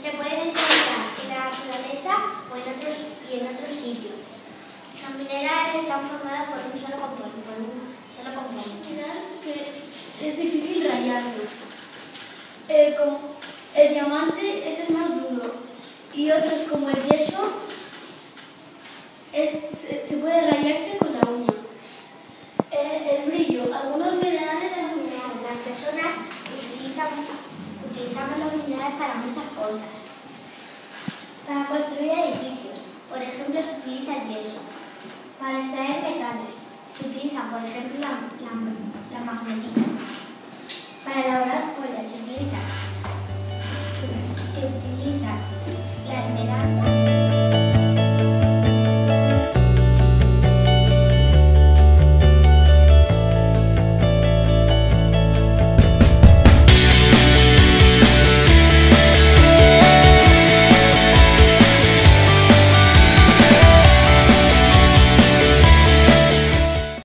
Se pueden encontrar en la naturaleza o en otros, y en otros sitios. Los minerales están formados por un solo componente. Por un solo componente. que es difícil rayarlo. Eh, como el diamante es el más duro y otros como el yeso es, se, se puede rayarse con la uña. Eh, el brillo, algunos minerales son Minerales. Las personas utilizan, utilizamos los minerales para muchas Para construir edificios, por ejemplo, se utiliza el yeso. Para extraer metales, se utiliza, por ejemplo, la, la, la magnetita. Para elaborar joyas, se utiliza, se utiliza.